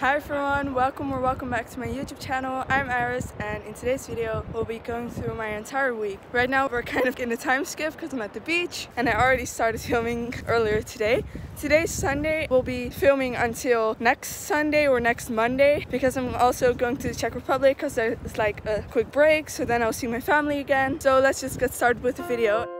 Hi everyone, welcome or welcome back to my YouTube channel. I'm Iris and in today's video we'll be going through my entire week. Right now we're kind of in a time skip because I'm at the beach and I already started filming earlier today. Today's Sunday. We'll be filming until next Sunday or next Monday because I'm also going to the Czech Republic because there's like a quick break so then I'll see my family again. So let's just get started with the video.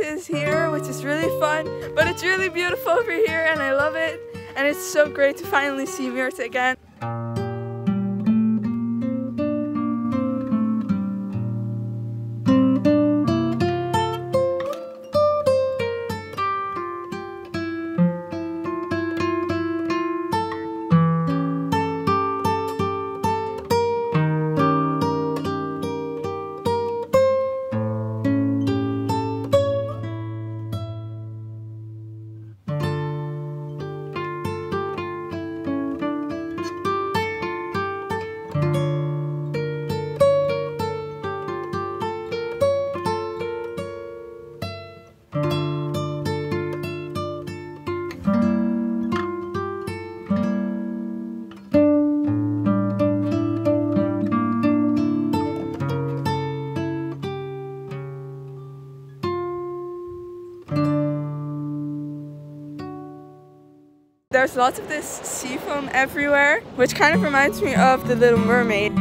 Is here, which is really fun, but it's really beautiful over here and I love it. And it's so great to finally see Mirte again. There's lots of this sea foam everywhere, which kind of reminds me of The Little Mermaid.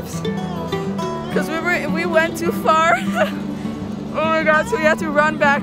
Waves because we were we went too far. oh my god, so we had to run back.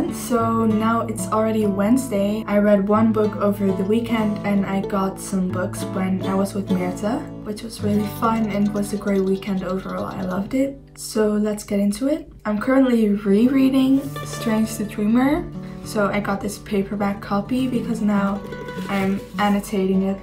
Everyone, so now it's already Wednesday. I read one book over the weekend and I got some books when I was with Mirte, which was really fun and was a great weekend overall. I loved it. So let's get into it. I'm currently rereading Strange the Dreamer. So I got this paperback copy because now I'm annotating it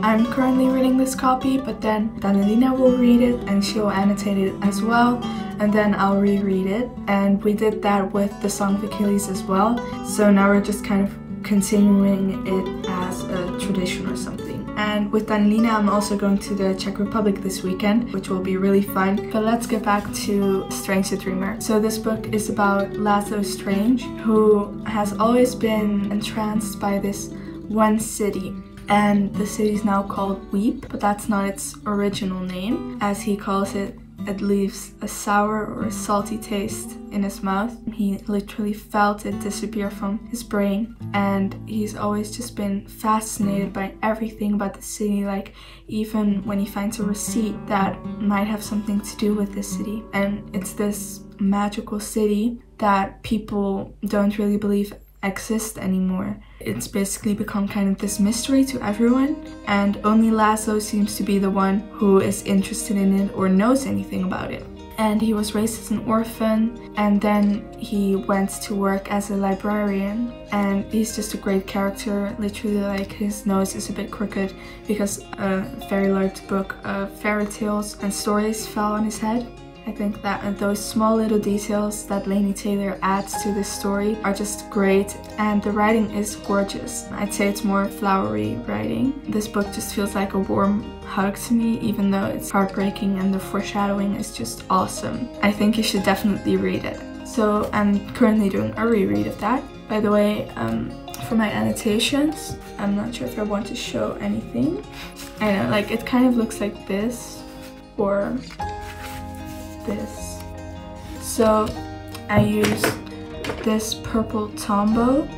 I'm currently reading this copy, but then Danelina will read it and she'll annotate it as well, and then I'll reread it. And we did that with the Song of Achilles as well, so now we're just kind of continuing it as a tradition or something. And with Danelina, I'm also going to the Czech Republic this weekend, which will be really fun. But let's get back to Strange the Dreamer. So this book is about Lazlo Strange, who has always been entranced by this one city and the city is now called Weep, but that's not its original name. As he calls it, it leaves a sour or a salty taste in his mouth. He literally felt it disappear from his brain, and he's always just been fascinated by everything about the city, like even when he finds a receipt that might have something to do with the city. And it's this magical city that people don't really believe exist anymore. It's basically become kind of this mystery to everyone, and only Lazlo seems to be the one who is interested in it or knows anything about it. And he was raised as an orphan, and then he went to work as a librarian. And he's just a great character. Literally, like his nose is a bit crooked because a very large book of fairy tales and stories fell on his head. I think that those small little details that Laini Taylor adds to this story are just great and the writing is gorgeous. I'd say it's more flowery writing. This book just feels like a warm hug to me even though it's heartbreaking and the foreshadowing is just awesome. I think you should definitely read it. So I'm currently doing a reread of that. By the way, um, for my annotations, I'm not sure if I want to show anything. I know, like it kind of looks like this or this. So I use this purple Tombow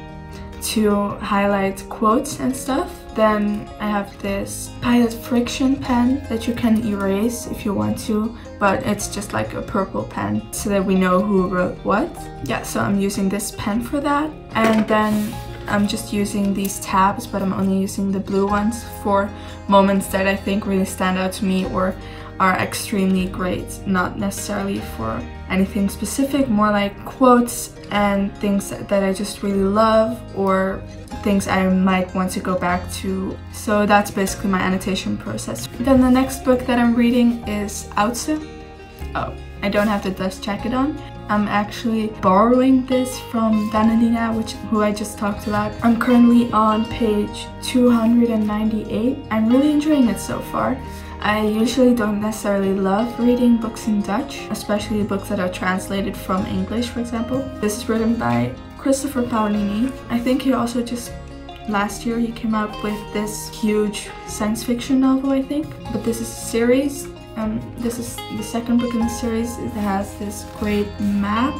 to highlight quotes and stuff. Then I have this Pilot Friction pen that you can erase if you want to, but it's just like a purple pen so that we know who wrote what. Yeah, so I'm using this pen for that. And then I'm just using these tabs, but I'm only using the blue ones for moments that I think really stand out to me or are extremely great, not necessarily for anything specific, more like quotes and things that I just really love or things I might want to go back to. So that's basically my annotation process. Then the next book that I'm reading is Oudste. Oh, I don't have the dust jacket on. I'm actually borrowing this from Danelina, which who I just talked about. I'm currently on page 298. I'm really enjoying it so far. I usually don't necessarily love reading books in Dutch, especially books that are translated from English, for example. This is written by Christopher Paolini. I think he also just last year he came out with this huge science fiction novel, I think. But this is a series. Um, this is the second book in the series. It has this great map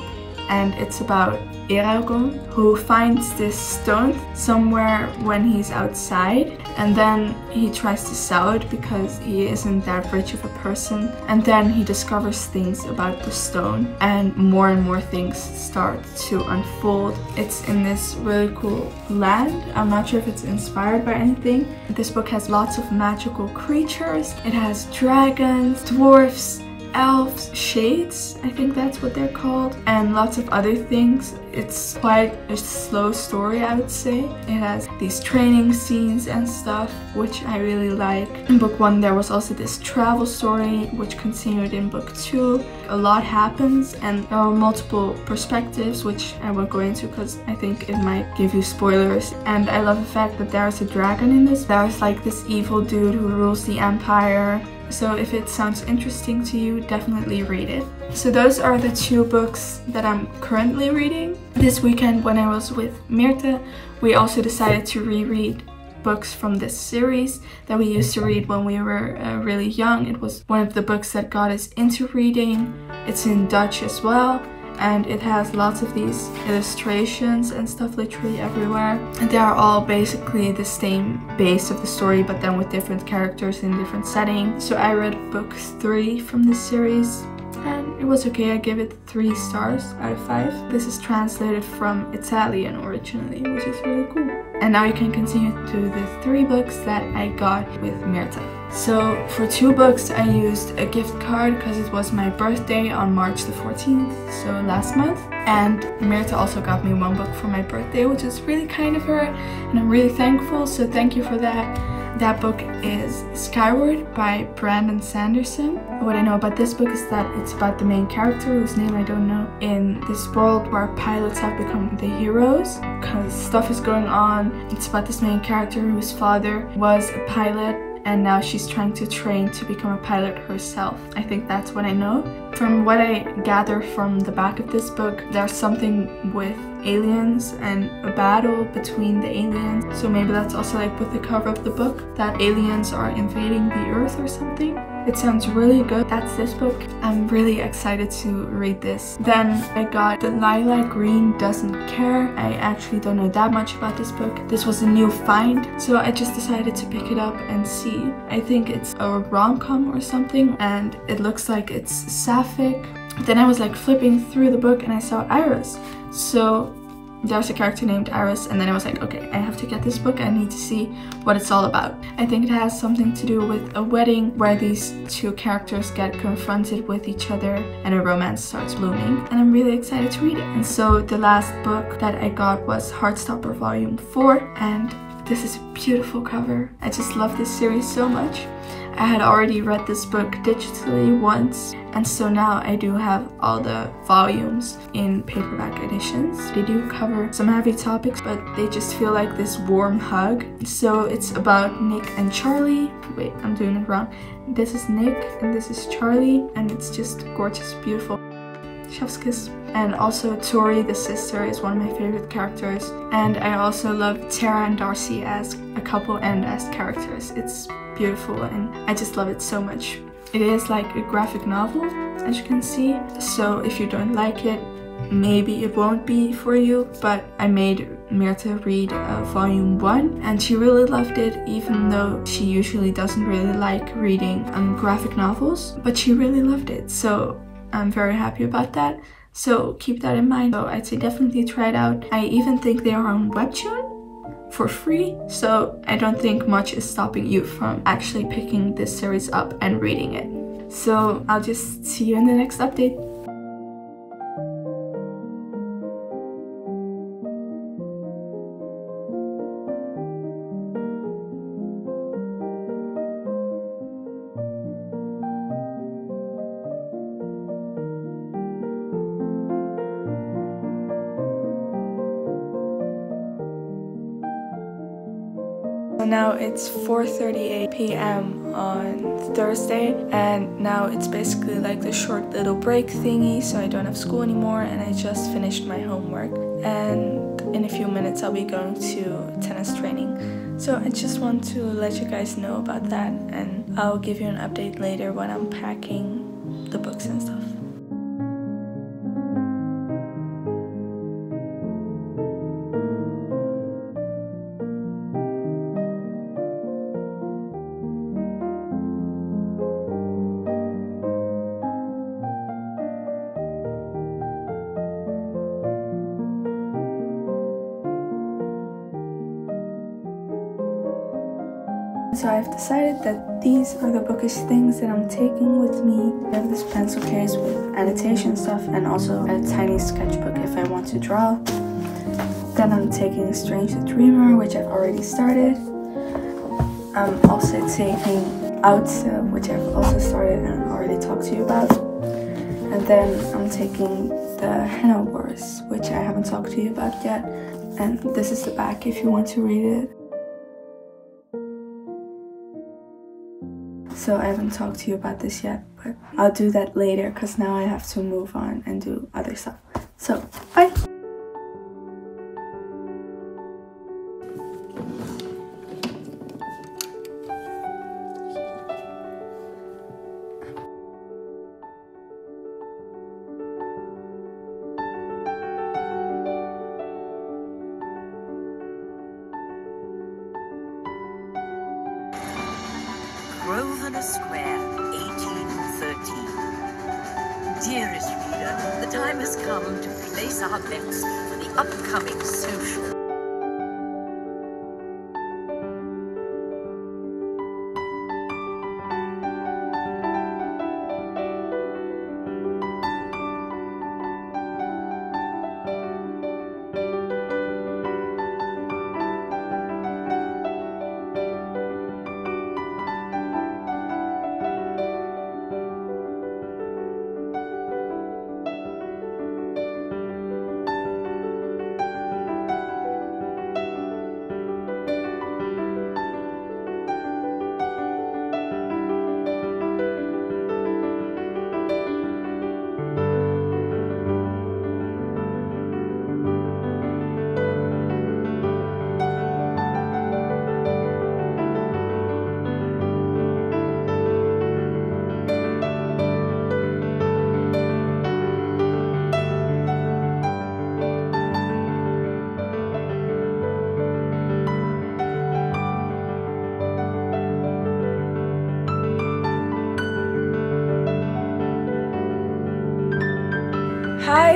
and it's about Eragon who finds this stone somewhere when he's outside and then he tries to sell it because he isn't that rich of a person and then he discovers things about the stone and more and more things start to unfold. It's in this really cool land. I'm not sure if it's inspired by anything. This book has lots of magical creatures. It has dragons, dwarfs, elves, shades, I think that's what they're called, and lots of other things. It's quite a slow story, I would say. It has these training scenes and stuff, which I really like. In book one, there was also this travel story, which continued in book two. A lot happens, and there are multiple perspectives, which I won't go into because I think it might give you spoilers. And I love the fact that there's a dragon in this. There's like this evil dude who rules the empire so if it sounds interesting to you, definitely read it. So those are the two books that I'm currently reading. This weekend when I was with Mirte, we also decided to reread books from this series that we used to read when we were uh, really young. It was one of the books that got us into reading. It's in Dutch as well and it has lots of these illustrations and stuff literally everywhere. And they are all basically the same base of the story but then with different characters in different settings. So I read book three from this series and it was okay. I gave it three stars out of five. This is translated from Italian originally, which is really cool. And now you can continue to the three books that I got with Mirte. So for two books, I used a gift card because it was my birthday on March the 14th, so last month. And Mirte also got me one book for my birthday, which is really kind of her, and I'm really thankful, so thank you for that. That book is Skyward by Brandon Sanderson. What I know about this book is that it's about the main character whose name I don't know in this world where pilots have become the heroes because stuff is going on. It's about this main character whose father was a pilot and now she's trying to train to become a pilot herself. I think that's what I know. From what I gather from the back of this book, there's something with aliens and a battle between the aliens. So maybe that's also like with the cover of the book, that aliens are invading the earth or something. It sounds really good. That's this book. I'm really excited to read this. Then I got Delilah Green Doesn't Care. I actually don't know that much about this book. This was a new find, so I just decided to pick it up and see. I think it's a rom-com or something, and it looks like it's sapphic. Then I was like flipping through the book and I saw Iris. So there's a character named Iris and then I was like okay I have to get this book I need to see what it's all about. I think it has something to do with a wedding where these two characters get confronted with each other and a romance starts blooming and I'm really excited to read it. And so the last book that I got was Heartstopper Volume 4 and this is a beautiful cover. I just love this series so much. I had already read this book digitally once and so now I do have all the volumes in paperback editions. They do cover some heavy topics but they just feel like this warm hug. So it's about Nick and Charlie. Wait, I'm doing it wrong. This is Nick and this is Charlie and it's just gorgeous, beautiful. Chef's kiss. And also Tori, the sister, is one of my favorite characters. And I also love Tara and Darcy as a couple and as characters. It's beautiful and I just love it so much. It is like a graphic novel, as you can see, so if you don't like it, maybe it won't be for you, but I made Mirte read uh, volume 1 and she really loved it even though she usually doesn't really like reading um, graphic novels, but she really loved it, so I'm very happy about that. So keep that in mind. So I'd say definitely try it out. I even think they are on Webtoon for free, so I don't think much is stopping you from actually picking this series up and reading it. So I'll just see you in the next update. It's 4.38 p.m. on Thursday and now it's basically like the short little break thingy so I don't have school anymore and I just finished my homework and in a few minutes I'll be going to tennis training. So I just want to let you guys know about that and I'll give you an update later when I'm packing the books and stuff. So I've decided that these are the bookish things that I'm taking with me. I have this pencil case with annotation stuff and also a tiny sketchbook if I want to draw. Then I'm taking Strange the Dreamer, which I've already started. I'm also taking Out, which I've also started and already talked to you about. And then I'm taking the Henna Wars, which I haven't talked to you about yet. And this is the back if you want to read it. So I haven't talked to you about this yet, but I'll do that later because now I have to move on and do other stuff. So,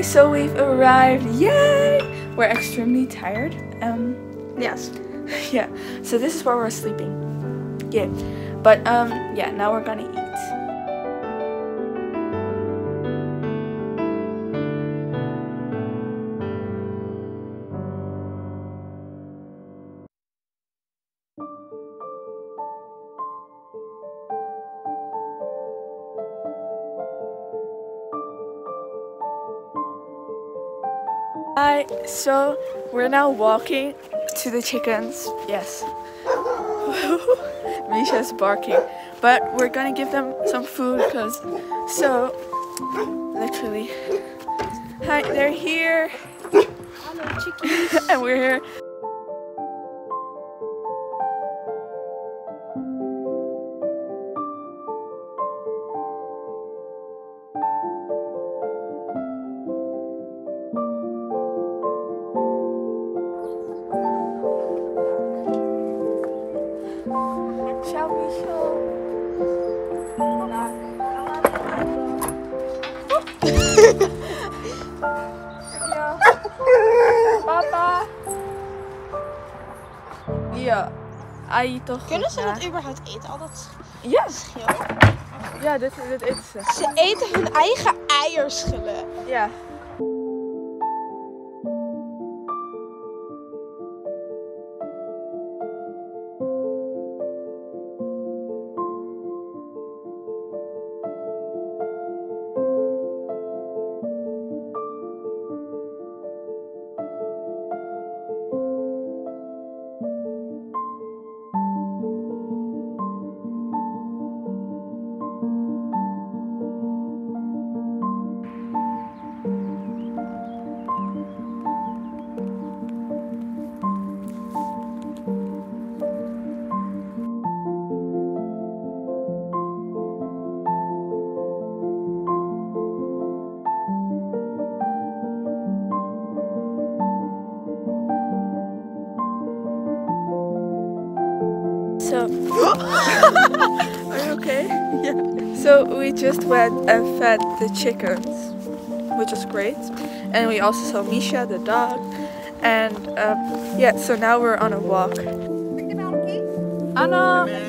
so we've arrived. Yay! We're extremely tired. Um, Yes. yeah. So this is where we're sleeping. Yeah. But um, yeah. Now we're gonna so we're now walking to the chickens. Yes. Misha's barking. But we're gonna give them some food because so literally. Hi, they're here. and we're here. Ja. Ai toch. Kunnen ze dat überhaupt eten? Al dat Ja. schil? Ja, dit, dit eten ze. Ze eten hun eigen eierschillen. Ja. So we just went and fed the chickens, which was great, and we also saw Misha the dog, and um, yeah. So now we're on a walk. Anna.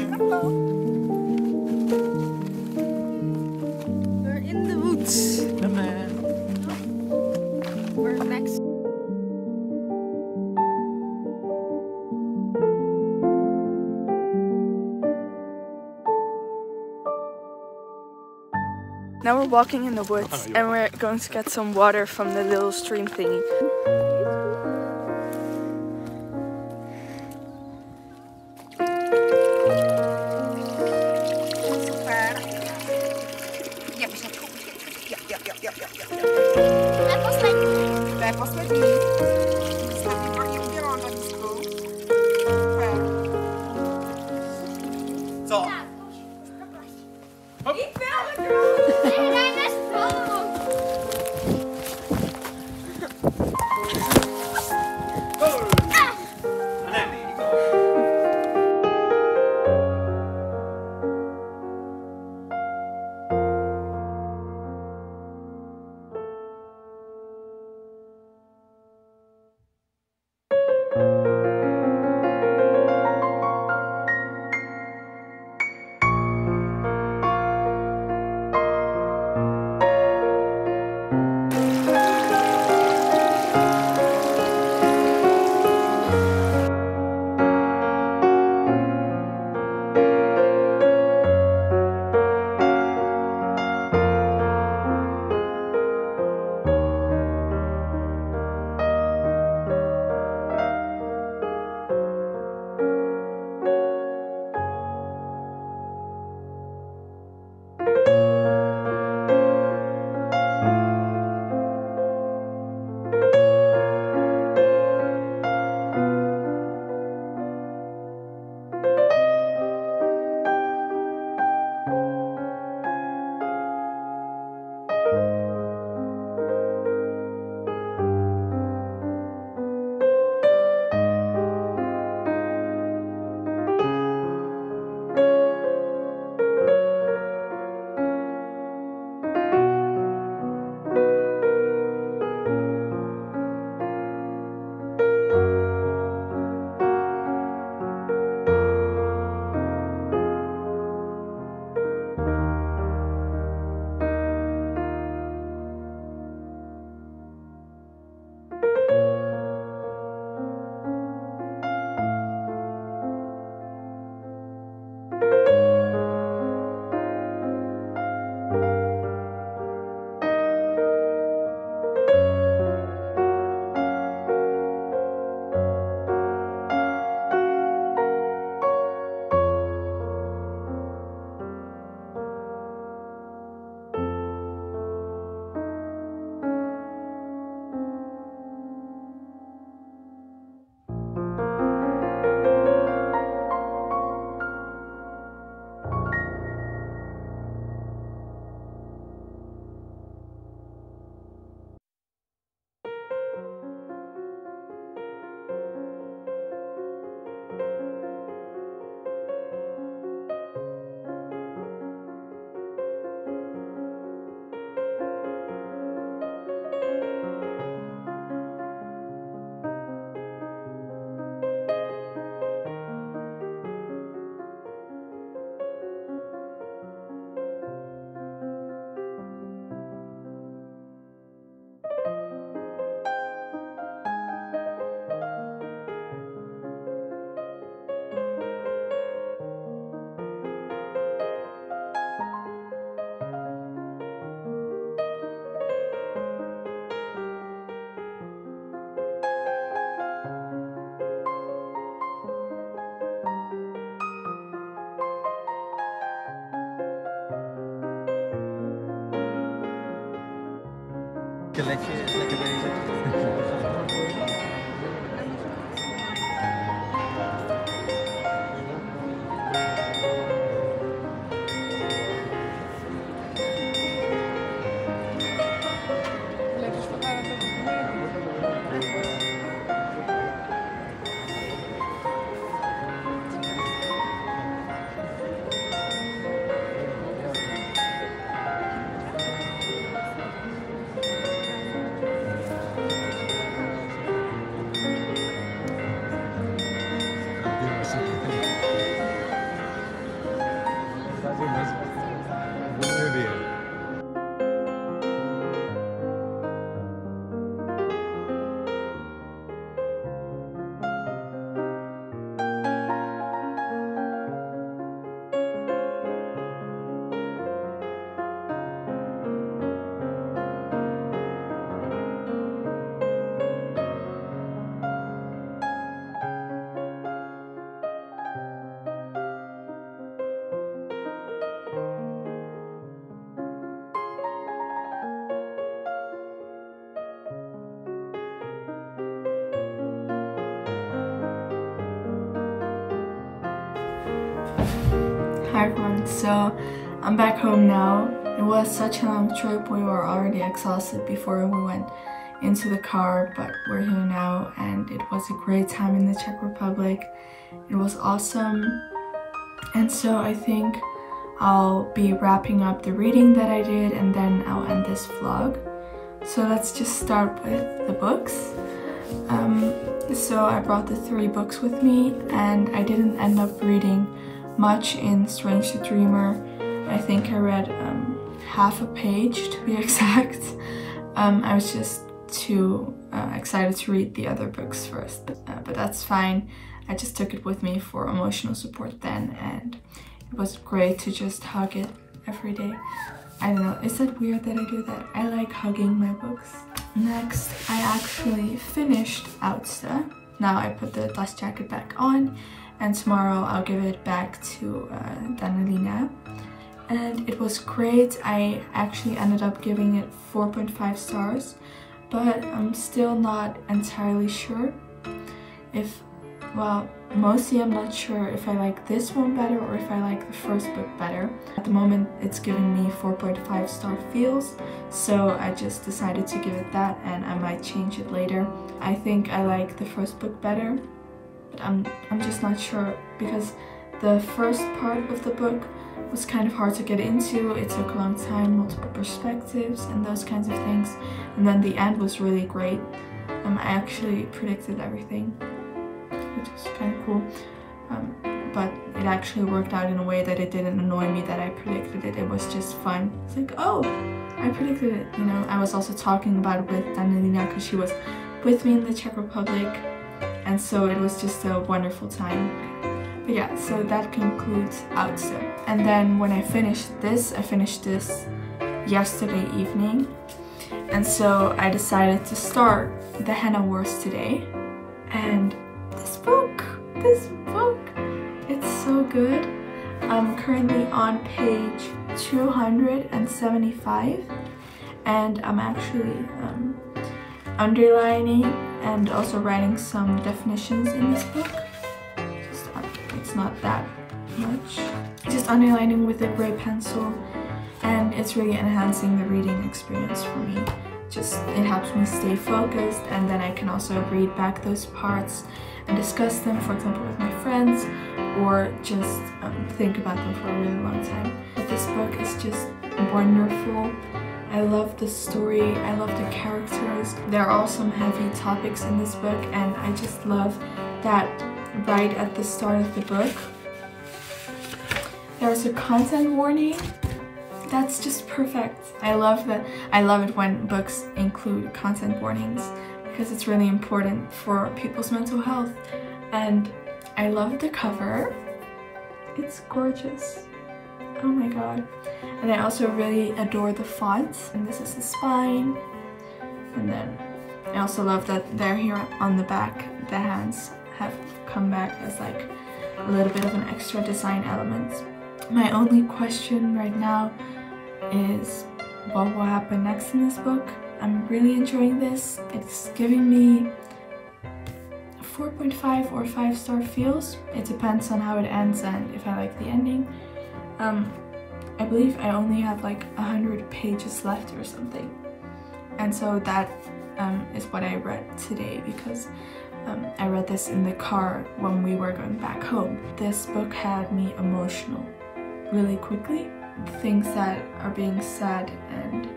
We're walking in the woods, ah, and we're going to get some water from the little stream thingy. collection is like a very So I'm back home now. It was such a long trip, we were already exhausted before we went into the car, but we're here now and it was a great time in the Czech Republic. It was awesome. And so I think I'll be wrapping up the reading that I did and then I'll end this vlog. So let's just start with the books. Um, so I brought the three books with me and I didn't end up reading much in Strange the Dreamer. I think I read um, half a page to be exact. Um, I was just too uh, excited to read the other books first, but, uh, but that's fine. I just took it with me for emotional support then, and it was great to just hug it every day. I don't know, is that weird that I do that? I like hugging my books. Next, I actually finished Oudste. Now I put the dust jacket back on and tomorrow I'll give it back to uh, Danelina. And it was great. I actually ended up giving it 4.5 stars, but I'm still not entirely sure if, well, mostly I'm not sure if I like this one better or if I like the first book better. At the moment it's giving me 4.5 star feels, so I just decided to give it that and I might change it later. I think I like the first book better, but I'm, I'm just not sure because the first part of the book was kind of hard to get into. It took a long time, multiple perspectives and those kinds of things. And then the end was really great. Um, I actually predicted everything, which was kind of cool. Um, but it actually worked out in a way that it didn't annoy me that I predicted it. It was just fun. It's like, oh, I predicted it. You know, I was also talking about it with Danelina because she was with me in the Czech Republic and so it was just a wonderful time. But yeah, so that concludes Oudste. And then when I finished this, I finished this yesterday evening. And so I decided to start the Henna Wars today. And this book, this book, it's so good. I'm currently on page 275 and I'm actually um, underlining and also writing some definitions in this book. Just, uh, it's not that much. Just underlining with a gray pencil and it's really enhancing the reading experience for me. Just it helps me stay focused and then I can also read back those parts and discuss them, for example, with my friends or just um, think about them for a really long time. But this book is just wonderful. I love the story, I love the characters. There are some heavy topics in this book and I just love that right at the start of the book there's a content warning. That's just perfect. I love that. I love it when books include content warnings because it's really important for people's mental health. And I love the cover. It's gorgeous. Oh my god. And I also really adore the fonts. And this is the spine. And then I also love that they're here on the back. The hands have come back as like a little bit of an extra design element. My only question right now is what will happen next in this book. I'm really enjoying this. It's giving me 4.5 or 5 star feels. It depends on how it ends and if I like the ending. Um, I believe I only have like 100 pages left or something. And so that um, is what I read today because um, I read this in the car when we were going back home. This book had me emotional really quickly. Things that are being said and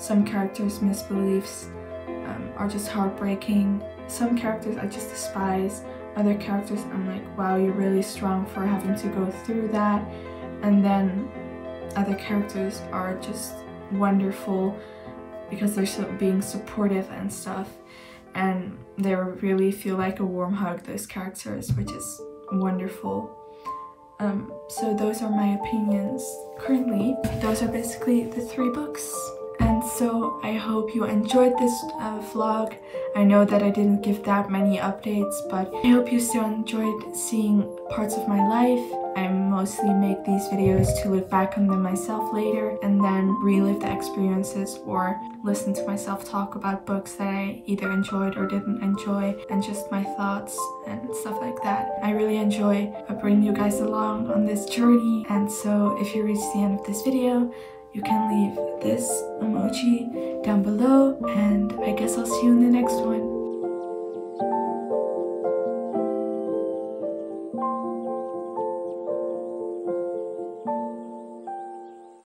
some characters' misbeliefs um, are just heartbreaking. Some characters I just despise. Other characters I'm like, wow, you're really strong for having to go through that. And then other characters are just wonderful because they're so being supportive and stuff. And they really feel like a warm hug those characters which is wonderful. Um, so those are my opinions currently. Those are basically the three books. And so I hope you enjoyed this uh, vlog. I know that I didn't give that many updates, but I hope you still enjoyed seeing parts of my life. I mostly make these videos to look back on them myself later and then relive the experiences or listen to myself talk about books that I either enjoyed or didn't enjoy and just my thoughts and stuff like that. I really enjoy bringing you guys along on this journey and so if you reach the end of this video, you can leave this emoji down below, and I guess I'll see you in the next one.